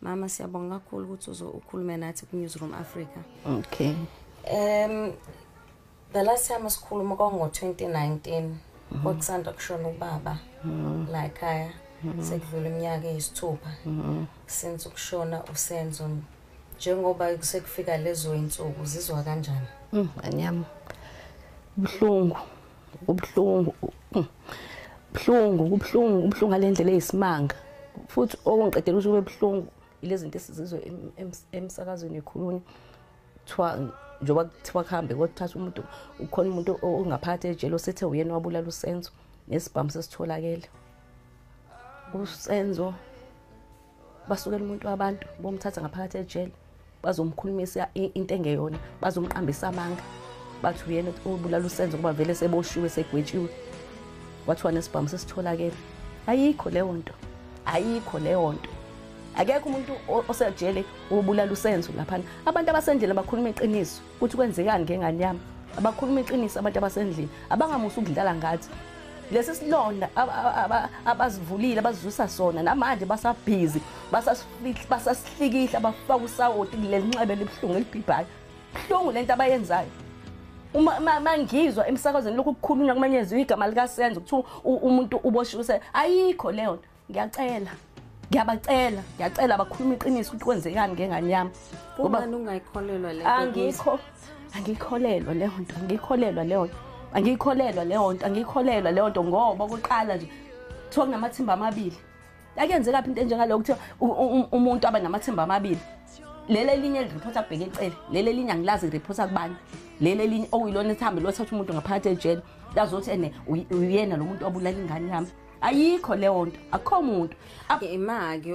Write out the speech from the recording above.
mama siyabonga kakhulu ukuthi uzo ukhulume nathi ku-newsroom africa. Okay. Um the last time sikhuluma kwakungo-2019 kwakusanda kushona ubaba la ekhaya sekudlula iminyaka eyisithupha. Since ukushona usenzo njengoba sekufika lezo yinsuku zizwa kanjani? Mm, anyama. Buhlungu ubuhlungu mm, buhlungu kubuhlungu kubuhlungu ngalendlela eyisimanga. Futhi okungiqedela ukuthi kube buhlungu ilezi zinto esizizwe em- em- emsakazweni ekhulunywa kuthiwa njengoba kuthiwa kuhambe kothatha umuntu ukhona umuntu ongaphakathi ejele osethe uyena wabulala usenzo nesibhamu sesitholakele. Usenzo basukela umuntu wabantu bomthatha ngaphakathi ejele bazomkhulumisa i- into engeyona bazomqambisa amanga. Bathi uyena obulala usenzo kuba vele seboshiwe segwetshiwe. Kwathiwa nesibhamu sesitholakele ayikho leyo nto. Ayikho leyo nto. Akekho umuntu osejele obulala usenzo laphana. Abantu abasendlini abakhuluma iqiniso ukuthi kwenzekani ngengane yami abakhuluma iqiniso abantu abasendlini. Abangamusa ukudlala ngathi. Lesi silonda aba- aba- aba- abasivulile abasizwisa sona. Namanje basabhizi basasifih- basasihlikihla bafaka usawoti kuleli nxebe libuhlungu elibhibhayo. Buhlungu lento abayenzayo uma ma- mangizwa emsakazweni lokhu kukhulunywa kumenyeziwe igama likasenzo kuthiwa u- umuntu uboshiwe use- ayikho leyo nto. Ngiyacela ngiyabacela ngiyacela bakhuluma iqiniso ukuthi kwenzekani ngengane yami ngoba ubani ungayikholelwa le nto angikho angikholelwa leyo nto angikholelwa leyo nto angikholelwa leyo nto angikholelwa leyo nto ngoba okokuqala nje kuthiwa kunamathimba amabili. Akuyenzeka phi into enjengaleyo kuthiwa u- u- umuntu abe namathimba amabili? Leli elinye liripotha kubheka ecele leli elinye angilazi liripotha kubani. Leli elinye okuyilona ethambe lothatha umuntu ngaphakathi ejele lazothi ene uy- uyena lo muntu obulala ingane yami. Ayikho leyo nto akukho muntu. Ab- ima-ke